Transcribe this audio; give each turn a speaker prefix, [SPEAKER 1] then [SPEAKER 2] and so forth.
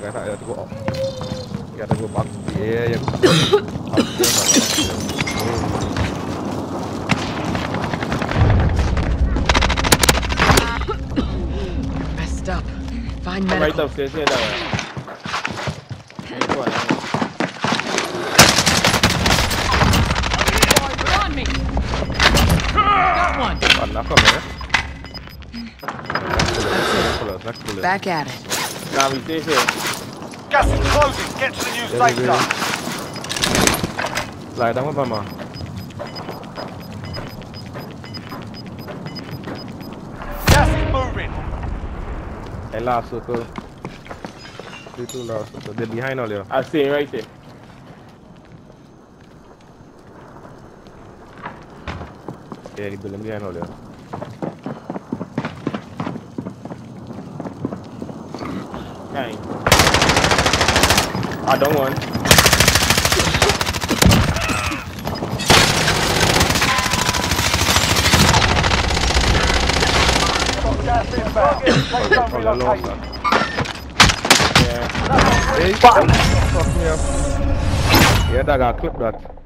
[SPEAKER 1] Kaya na, to the Back to the up.
[SPEAKER 2] Find medical.
[SPEAKER 1] Right upstairs, yeah, that way.
[SPEAKER 2] Back at it.
[SPEAKER 3] We stay here.
[SPEAKER 4] Gas is closing. Get to the new safe zone.
[SPEAKER 1] Lại đóng cái mà.
[SPEAKER 4] Gas is moving.
[SPEAKER 1] Hey, last circle. Three, two last circle. They're behind all you.
[SPEAKER 3] I see him right there.
[SPEAKER 1] Yeah, he's behind all you.
[SPEAKER 3] Okay. I don't want.
[SPEAKER 4] Got gas inbound. Safe zone
[SPEAKER 1] All the low,
[SPEAKER 4] relocated.
[SPEAKER 1] sir.
[SPEAKER 3] Yeah.
[SPEAKER 1] Fuck. Yeah, that got clip that.